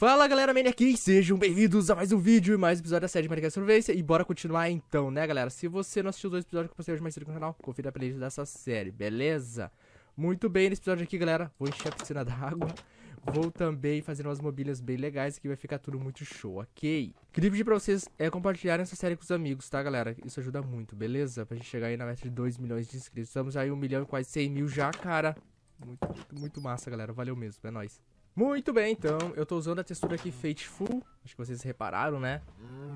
Fala galera, Mania aqui, sejam bem-vindos a mais um vídeo e mais um episódio da série de Sobrevivência E bora continuar então, né galera? Se você não assistiu os dois episódios que eu postei hoje mais cedo no canal, confira a playlist dessa série, beleza? Muito bem, nesse episódio aqui galera, vou encher a piscina d'água Vou também fazer umas mobílias bem legais, que vai ficar tudo muito show, ok? Queria pedir pra vocês é, compartilharem essa série com os amigos, tá galera? Isso ajuda muito, beleza? Pra gente chegar aí na meta de 2 milhões de inscritos Estamos aí 1 milhão e quase 100 mil já, cara Muito, muito, muito massa galera, valeu mesmo, é nóis muito bem, então, eu tô usando a textura aqui Fateful, acho que vocês repararam, né?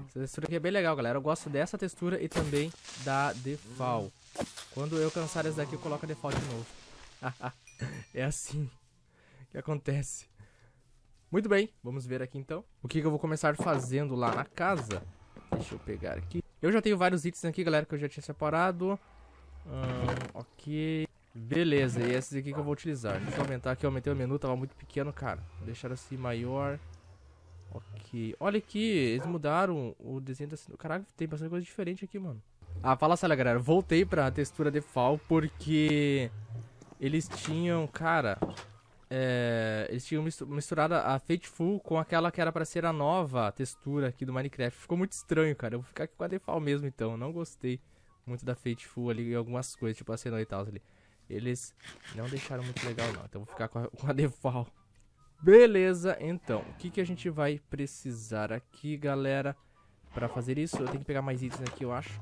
Essa textura aqui é bem legal, galera, eu gosto dessa textura e também da Default. Quando eu cansar essa daqui, eu coloco a Default de novo. é assim que acontece. Muito bem, vamos ver aqui então. O que, que eu vou começar fazendo lá na casa. Deixa eu pegar aqui. Eu já tenho vários itens aqui, galera, que eu já tinha separado. Hum, ok. Beleza, e esses aqui que eu vou utilizar. Deixa eu aumentar aqui, eu aumentei o menu, tava muito pequeno, cara. Vou deixar assim maior. Ok. Olha aqui, eles mudaram o desenho da... Caraca, tem bastante coisa diferente aqui, mano. Ah, fala sério, galera. Voltei pra textura default porque eles tinham, cara... É, eles tinham misturado a Fateful com aquela que era pra ser a nova textura aqui do Minecraft. Ficou muito estranho, cara. Eu vou ficar aqui com a default mesmo, então. Não gostei muito da Fateful ali e algumas coisas, tipo a cenoura e tal ali. Eles não deixaram muito legal não, então vou ficar com a, com a default. Beleza, então, o que, que a gente vai precisar aqui, galera? Pra fazer isso, eu tenho que pegar mais itens aqui, eu acho.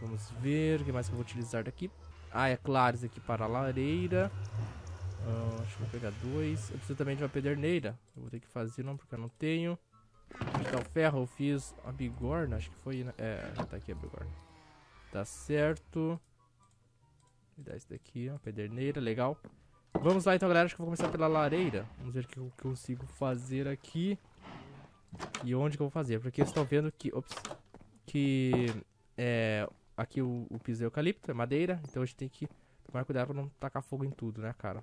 Vamos ver, o que mais que eu vou utilizar daqui? Ah, é claro, isso aqui para a lareira. Uh, acho que vou pegar dois. Eu preciso também de uma pederneira. Eu vou ter que fazer, não, porque eu não tenho. Aqui tá o ferro, eu fiz a bigorna, acho que foi... Né? É, tá aqui a bigorna. Tá certo. Me dá esse daqui, ó. Pederneira, legal. Vamos lá então, galera. Acho que eu vou começar pela lareira. Vamos ver o que eu consigo fazer aqui. E onde que eu vou fazer. Porque vocês estão vendo que... Ops. Que... É... Aqui o, o piso é eucalipto, é madeira. Então a gente tem que tomar cuidado pra não tacar fogo em tudo, né, cara?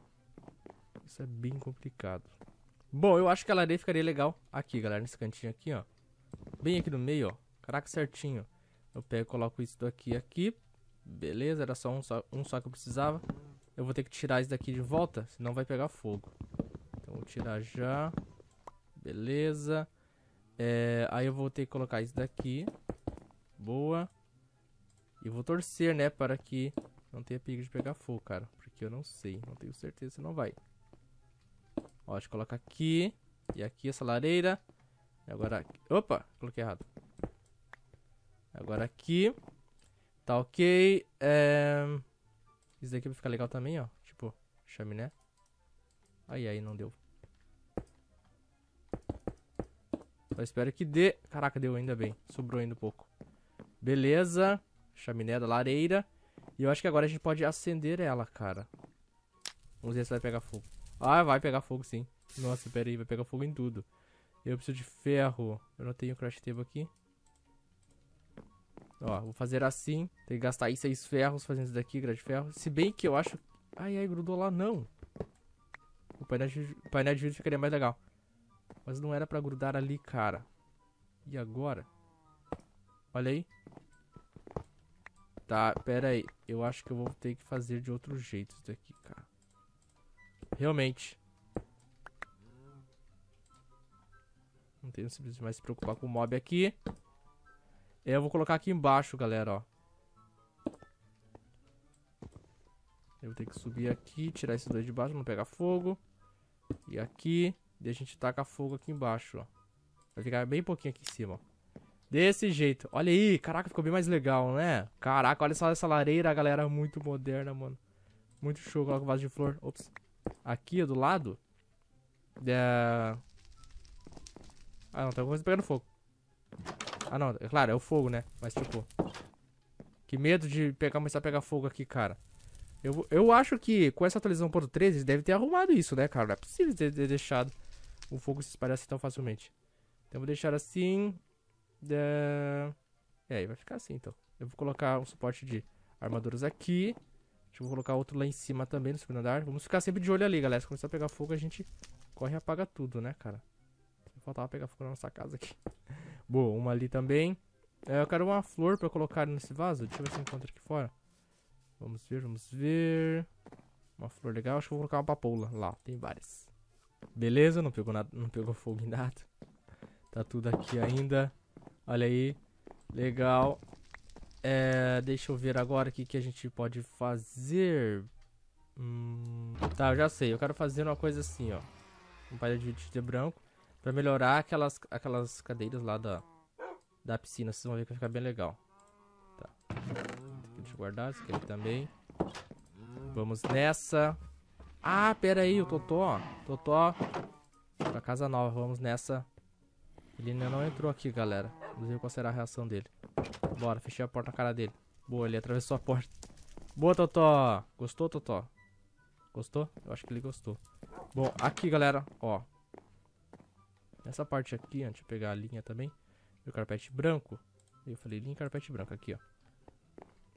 Isso é bem complicado. Bom, eu acho que a lareira ficaria legal aqui, galera. Nesse cantinho aqui, ó. Bem aqui no meio, ó. Caraca, certinho. Eu pego e coloco isso daqui aqui. Beleza, era só um, só um só que eu precisava. Eu vou ter que tirar isso daqui de volta, senão vai pegar fogo. Então vou tirar já. Beleza. É, aí eu vou ter que colocar isso daqui. Boa. E vou torcer, né, para que não tenha perigo de pegar fogo, cara. Porque eu não sei, não tenho certeza se não vai. Ó, deixa eu colocar aqui. E aqui essa lareira. E agora... Opa, coloquei errado. Agora aqui. Tá ok. É... Isso daqui vai ficar legal também, ó. Tipo, chaminé. Aí, aí, não deu. Só espero que dê. Caraca, deu ainda bem. Sobrou ainda um pouco. Beleza. Chaminé da lareira. E eu acho que agora a gente pode acender ela, cara. Vamos ver se vai pegar fogo. Ah, vai pegar fogo sim. Nossa, pera aí, vai pegar fogo em tudo. Eu preciso de ferro. Eu não tenho crash table aqui. Ó, vou fazer assim. Tem que gastar aí seis ferros fazendo isso daqui, grade ferro. Se bem que eu acho... Ai, ai, grudou lá, não. O painel de, o painel de vidro ficaria mais legal. Mas não era pra grudar ali, cara. E agora? Olha aí. Tá, pera aí. Eu acho que eu vou ter que fazer de outro jeito isso daqui, cara. Realmente. Não tenho simplesmente mais se preocupar com o mob aqui. Eu vou colocar aqui embaixo, galera, ó. Eu vou ter que subir aqui, tirar esses dois de baixo, não pegar fogo. E aqui, e a gente taca fogo aqui embaixo, ó. Vai ficar bem pouquinho aqui em cima, ó. Desse jeito. Olha aí, caraca, ficou bem mais legal, né? Caraca, olha só essa lareira, galera, muito moderna, mano. Muito show, coloca o vaso de flor. Ops. Aqui, ó, do lado. É... Ah, não, tá coisa pegando fogo. Ah, não, é claro, é o fogo, né? Mas, tipo... Que medo de pegar, começar a pegar fogo aqui, cara. Eu, eu acho que com essa atualização ponto 13, eles devem ter arrumado isso, né, cara? Não é possível ter, ter deixado o fogo se espalhar assim tão facilmente. Então, eu vou deixar assim... É aí vai ficar assim, então. Eu vou colocar um suporte de armaduras aqui. Deixa eu colocar outro lá em cima também, no segundo andar. Vamos ficar sempre de olho ali, galera. Se começar a pegar fogo, a gente corre e apaga tudo, né, cara? Faltava pegar fogo na nossa casa aqui. Boa, uma ali também. É, eu quero uma flor pra colocar nesse vaso. Deixa eu ver se eu encontro aqui fora. Vamos ver, vamos ver. Uma flor legal. Acho que vou colocar uma papoula lá. Tem várias. Beleza, não pegou nada, não pegou fogo em nada. Tá tudo aqui ainda. Olha aí. Legal. É, deixa eu ver agora o que, que a gente pode fazer. Hum, tá, eu já sei. Eu quero fazer uma coisa assim, ó. Um palha de de branco. Pra melhorar aquelas, aquelas cadeiras lá da, da piscina. Vocês vão ver que vai ficar bem legal. Tá. Deixa eu guardar isso aqui também. Vamos nessa. Ah, pera aí, o Totó. Totó. Pra casa nova. Vamos nessa. Ele ainda não entrou aqui, galera. Vamos ver qual será a reação dele. Bora, fechei a porta na cara dele. Boa, ele atravessou a porta. Boa, Totó. Gostou, Totó? Gostou? Eu acho que ele gostou. Bom, aqui, galera, ó. Nessa parte aqui, ó, deixa eu pegar a linha também. O carpete branco. Eu falei linha e carpete branco aqui, ó.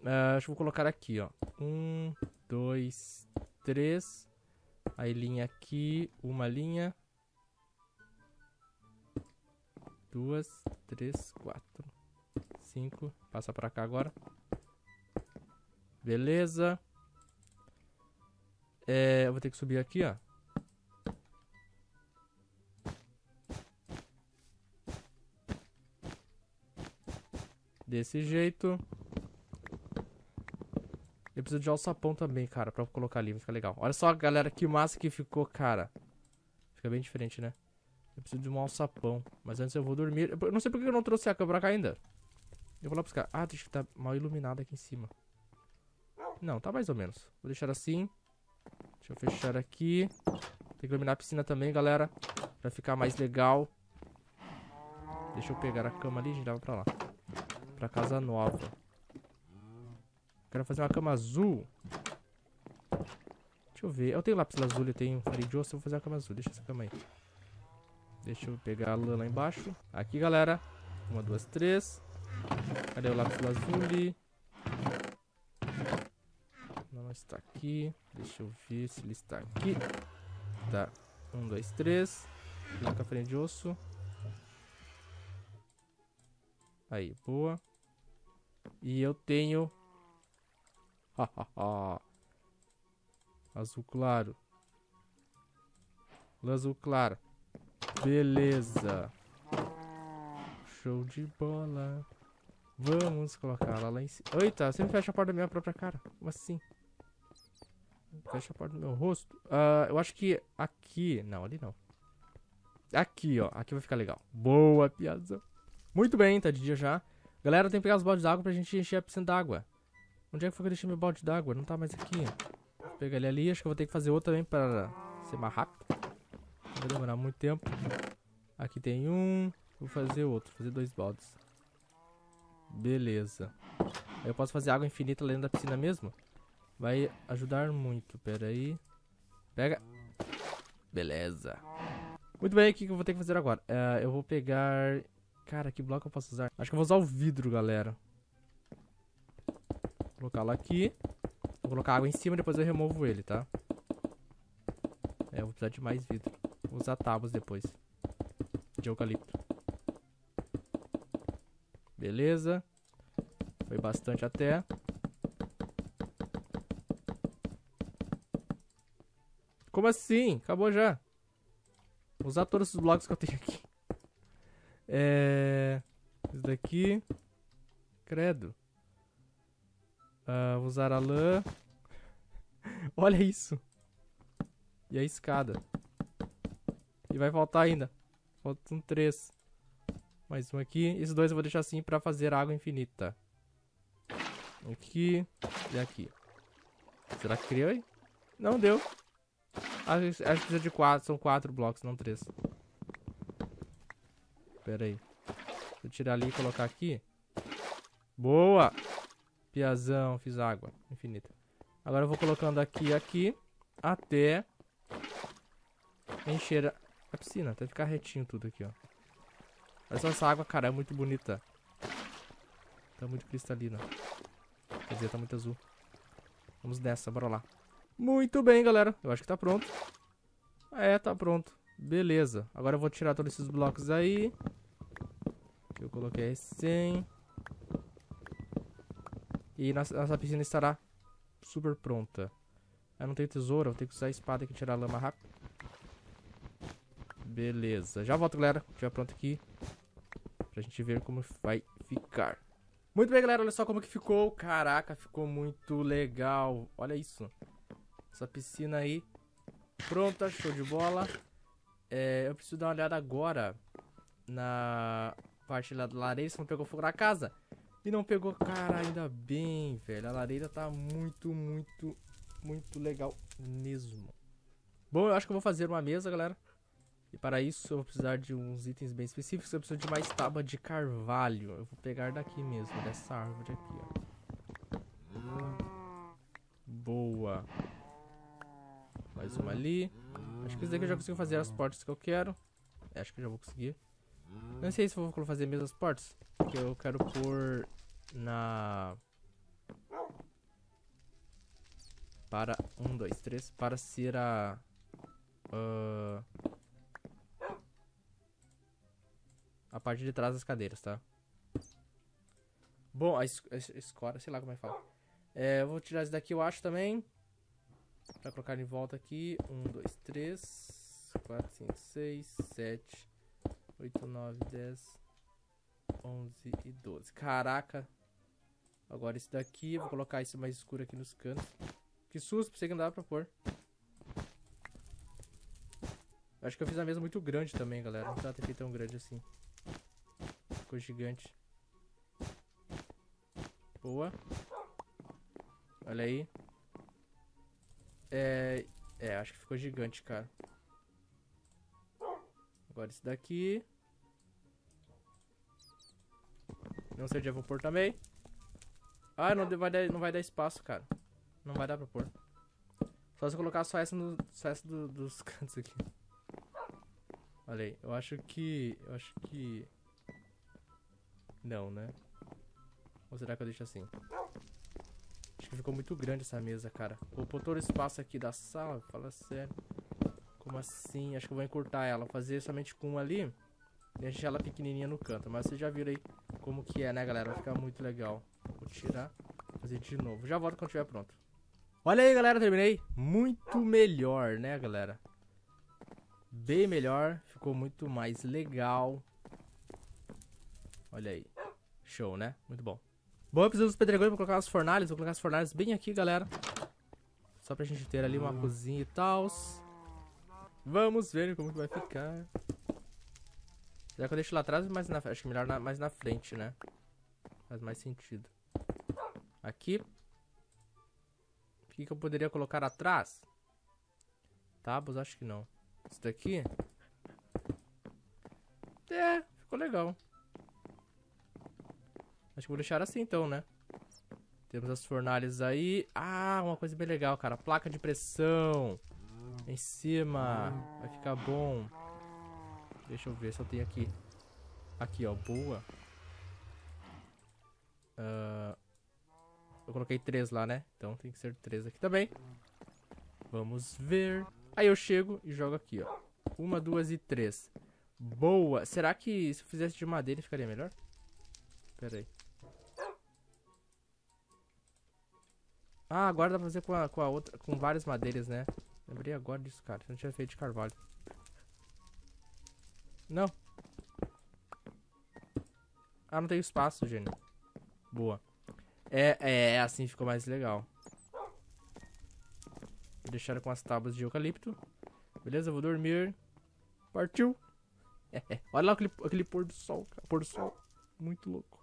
Uh, acho que vou colocar aqui, ó. Um, dois, três. Aí linha aqui, uma linha. Duas, três, quatro, cinco. Passa pra cá agora. Beleza. É, eu vou ter que subir aqui, ó. Desse jeito. Eu preciso de alçapão também, cara, pra colocar ali, vai ficar legal. Olha só, galera, que massa que ficou, cara. Fica bem diferente, né? Eu preciso de um alçapão. Mas antes eu vou dormir. Eu não sei porque eu não trouxe a cama pra cá ainda. Eu vou lá buscar. Ah, deixa que tá mal iluminado aqui em cima. Não, tá mais ou menos. Vou deixar assim. Deixa eu fechar aqui. Tem que iluminar a piscina também, galera. Pra ficar mais legal. Deixa eu pegar a cama ali e a gente leva pra lá. Pra casa nova. Quero fazer uma cama azul. Deixa eu ver. Eu tenho lápis azul, eu tenho farinha de osso. Eu vou fazer uma cama azul. Deixa essa cama aí. Deixa eu pegar a lã lá embaixo. Aqui, galera. Uma, duas, três. Cadê o lápis lazuli? Não está aqui. Deixa eu ver se ele está aqui. Tá. Um, dois, três. Coloca a farinha de osso. Aí, boa. E eu tenho Azul claro. Azul claro. Beleza. Show de bola. Vamos colocar ela lá em cima. Eita, você me fecha a porta da minha própria cara. Como assim? Fecha a porta do meu rosto. Uh, eu acho que aqui... Não, ali não. Aqui, ó. Aqui vai ficar legal. Boa, piazão. Muito bem, tá de dia já. Galera, tem que pegar os baldes d'água pra gente encher a piscina d'água. Onde é que foi que eu deixei meu balde d'água? Não tá mais aqui. Vou pegar ele ali. Acho que eu vou ter que fazer outro também para ser mais rápido. Vai demorar muito tempo. Aqui tem um. Vou fazer outro. Fazer dois baldes. Beleza. Aí eu posso fazer água infinita dentro da piscina mesmo? Vai ajudar muito. Pera aí. Pega. Beleza. Muito bem, o que eu vou ter que fazer agora? Uh, eu vou pegar... Cara, que bloco eu posso usar? Acho que eu vou usar o vidro, galera. Vou colocá-lo aqui. Vou colocar água em cima, depois eu removo ele, tá? É, eu vou precisar de mais vidro. Vou usar tábuas depois. De eucalipto. Beleza. Foi bastante até. Como assim? Acabou já. Vou usar todos os blocos que eu tenho aqui. É... Esse daqui. Credo. Uh, vou usar a lã. Olha isso. E a escada. E vai faltar ainda. Faltam três. Mais um aqui. Esses dois eu vou deixar assim pra fazer água infinita. Aqui e aqui. Será que criou aí? Não deu. Acho, acho que precisa de quatro. São quatro blocos, não três. Pera aí. Vou tirar ali e colocar aqui. Boa! Piazão, fiz água infinita. Agora eu vou colocando aqui aqui até encher a piscina, até ficar retinho tudo aqui, ó. Olha só essa água, cara, é muito bonita. Tá muito cristalina. Quer dizer, tá muito azul. Vamos nessa, bora lá. Muito bem, galera. Eu acho que tá pronto. É, tá pronto. Beleza. Agora eu vou tirar todos esses blocos aí. Coloquei 100. E nossa, nossa piscina estará super pronta. Eu não tenho tesoura, eu tenho que usar a espada aqui e tirar a lama rápido. Beleza. Já volto, galera. Já pronto aqui. Pra gente ver como vai ficar. Muito bem, galera. Olha só como que ficou. Caraca, ficou muito legal. Olha isso. Essa piscina aí. Pronta, show de bola. É, eu preciso dar uma olhada agora na parte lá da lareira, se não pegou fogo na casa. E não pegou, cara, ainda bem, velho. A lareira tá muito, muito, muito legal mesmo. Bom, eu acho que eu vou fazer uma mesa, galera. E para isso eu vou precisar de uns itens bem específicos. Eu preciso de mais tábua de carvalho. Eu vou pegar daqui mesmo, dessa árvore aqui, ó. Boa. Mais uma ali. Acho que isso daqui eu já consigo fazer as portas que eu quero. É, acho que eu já vou conseguir. Não sei se vou fazer mesmo as portas. Porque eu quero pôr na... Para... Um, dois, três. Para ser a... Uh, a parte de trás das cadeiras, tá? Bom, a, es a escora, sei lá como é que fala. É, eu vou tirar isso daqui, eu acho, também. Pra colocar em volta aqui. Um, dois, três, quatro, cinco, seis, sete, oito, nove, dez, onze e doze. Caraca. Agora esse daqui, vou colocar esse mais escuro aqui nos cantos. Que susto, pensei que não dava pra pôr. Acho que eu fiz a mesa muito grande também, galera. Não precisava ter feito tão grande assim. Ficou gigante. Boa. Olha aí. É... É, acho que ficou gigante, cara. Agora esse daqui. Não sei onde eu vou pôr também. Ah, não vai, dar, não vai dar espaço, cara. Não vai dar pra pôr. Só se eu colocar só essa, no, só essa do, dos cantos aqui. Olha aí, eu acho que... Eu acho que... Não, né? Ou será que eu deixo assim? Acho que ficou muito grande essa mesa, cara. Vou pôr todo o espaço aqui da sala, fala sério. Como assim? Acho que eu vou encurtar ela. Fazer somente com uma ali. Deixar ela pequenininha no canto. Mas vocês já viram aí como que é, né, galera? Vai ficar muito legal. Vou tirar. Fazer de novo. Já volto quando estiver pronto. Olha aí, galera. Terminei. Muito melhor, né, galera? Bem melhor. Ficou muito mais legal. Olha aí. Show, né? Muito bom. Bom, eu preciso dos pedregões pra colocar as fornalhas. Vou colocar as fornalhas bem aqui, galera. Só pra gente ter ali uma cozinha e tal. Vamos ver como que vai ficar. Será que eu deixo lá atrás ou mais na frente? Acho que melhor na, mais na frente, né? Faz mais sentido. Aqui. O que, que eu poderia colocar atrás? Tábuas? Acho que não. Isso daqui? É, ficou legal. Acho que vou deixar assim então, né? Temos as fornalhas aí. Ah, uma coisa bem legal, cara. Placa de pressão. Em cima. Vai ficar bom. Deixa eu ver se eu tenho aqui. Aqui, ó. Boa. Uh, eu coloquei três lá, né? Então tem que ser três aqui também. Vamos ver. Aí eu chego e jogo aqui, ó. Uma, duas e três. Boa. Será que se eu fizesse de madeira ficaria melhor? Pera aí. Ah, agora dá pra fazer com a, com a outra, com várias madeiras, né? Lembrei agora disso, cara. Se não tinha feito de carvalho. Não. Ah, não tem espaço, gênio. Boa. É, é, é, assim ficou mais legal. Vou deixar com as tábuas de eucalipto. Beleza, vou dormir. Partiu. É, é. Olha lá aquele, aquele pôr do sol. Pôr do sol. Muito louco.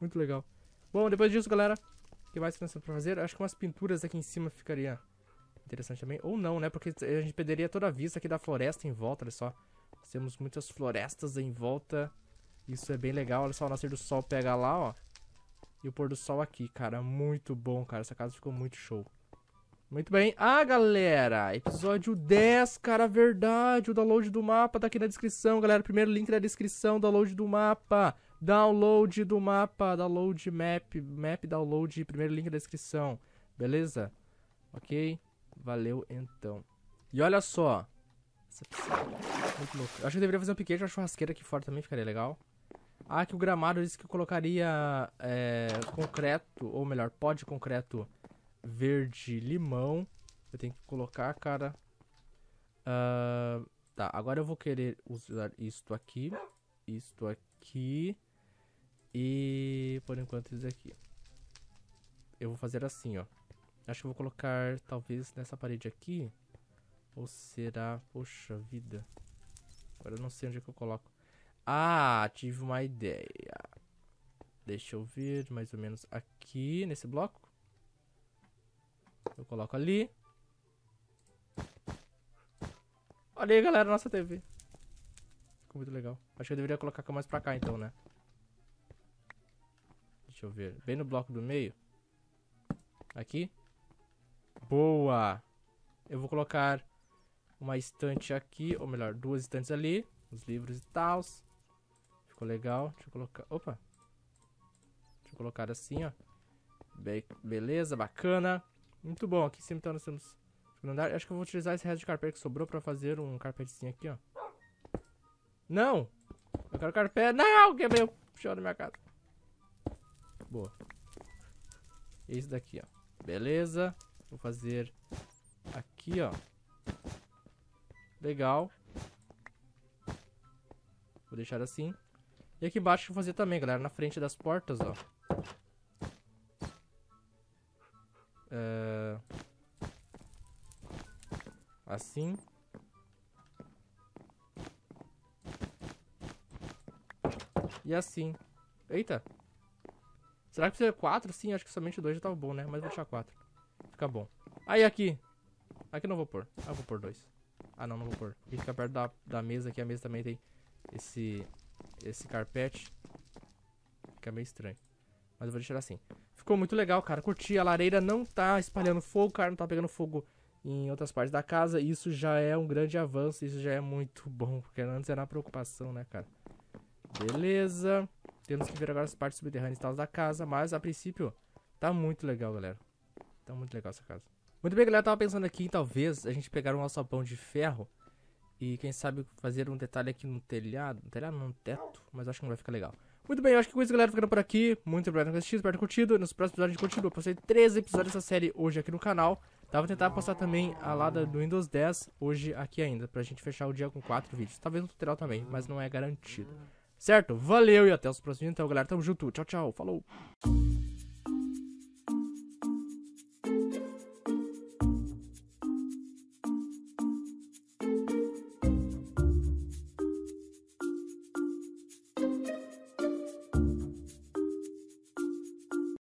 Muito legal. Bom, depois disso, galera. O que mais tem pra fazer? Acho que umas pinturas aqui em cima ficaria interessante também. Ou não, né? Porque a gente perderia toda a vista aqui da floresta em volta, olha só. Temos muitas florestas em volta. Isso é bem legal. Olha só, o nascer do sol pega lá, ó. E o pôr do sol aqui, cara. Muito bom, cara. Essa casa ficou muito show. Muito bem. Ah, galera, episódio 10, cara, verdade. O download do mapa tá aqui na descrição, galera. Primeiro link na descrição, download do mapa. Download do mapa, download map, map download, primeiro link na descrição. Beleza? Ok? Valeu, então. E olha só. Muito louco. Eu acho que eu deveria fazer um piquete, uma churrasqueira aqui fora também ficaria legal. Ah, que o gramado disse que eu colocaria é, concreto, ou melhor, pó de concreto verde limão. Eu tenho que colocar, cara. Uh, Tá, agora eu vou querer usar isto aqui, isto aqui e por enquanto isso aqui. Eu vou fazer assim, ó. Acho que eu vou colocar talvez nessa parede aqui. Ou será... Poxa vida. Agora eu não sei onde é que eu coloco. Ah, tive uma ideia. Deixa eu ver mais ou menos aqui nesse bloco. Eu coloco ali. Olha aí, galera, nossa TV. Ficou muito legal. Acho que eu deveria colocar mais pra cá, então, né? Deixa eu ver. Bem no bloco do meio. Aqui. Boa! Eu vou colocar uma estante aqui, ou melhor, duas estantes ali. Os livros e tal. Ficou legal. Deixa eu colocar... Opa! Deixa eu colocar assim, ó. Be beleza, bacana. Muito bom. Aqui em cima então nós temos. Acho que eu vou utilizar esse resto de carpete que sobrou pra fazer um carpetezinho aqui, ó. Não! Eu quero carpete. Não! Quebrei o chão da minha casa. Boa. Esse daqui, ó. Beleza. Vou fazer aqui, ó. Legal. Vou deixar assim. E aqui embaixo eu vou fazer também, galera. Na frente das portas, ó. É... Assim. E assim. Eita. Será que precisa quatro? Sim, acho que somente dois já tava bom, né? Mas vou deixar quatro. Fica bom. Aí, aqui. Aqui não vou pôr. Ah, vou pôr dois. Ah, não, não vou pôr. Aqui fica perto da, da mesa, aqui a mesa também tem esse, esse carpete. Fica meio estranho. Mas eu vou deixar assim. Ficou muito legal, cara. Curti. A lareira não tá espalhando fogo, cara. Não tá pegando fogo em outras partes da casa. Isso já é um grande avanço, isso já é muito bom, porque antes era uma preocupação, né, cara? Beleza. Temos que ver agora as partes subterrâneas e tal da casa, mas a princípio tá muito legal, galera. Tá muito legal essa casa. Muito bem, galera, eu tava pensando aqui, talvez a gente pegar um alçapão de ferro e quem sabe fazer um detalhe aqui no telhado, no telhado, no teto, mas acho que não vai ficar legal. Muito bem, eu acho que com isso, galera, ficando por aqui. Muito obrigado por assistir, espero ter curtido. Nos próximos episódios a gente continua. Eu postei 13 episódios dessa série hoje aqui no canal. Tá, vou tentar postar também a lá do Windows 10 hoje aqui ainda, pra gente fechar o dia com 4 vídeos. Talvez no tutorial também, mas não é garantido. Certo? Valeu e até os próximos. Então, galera, tamo junto. Tchau, tchau. Falou.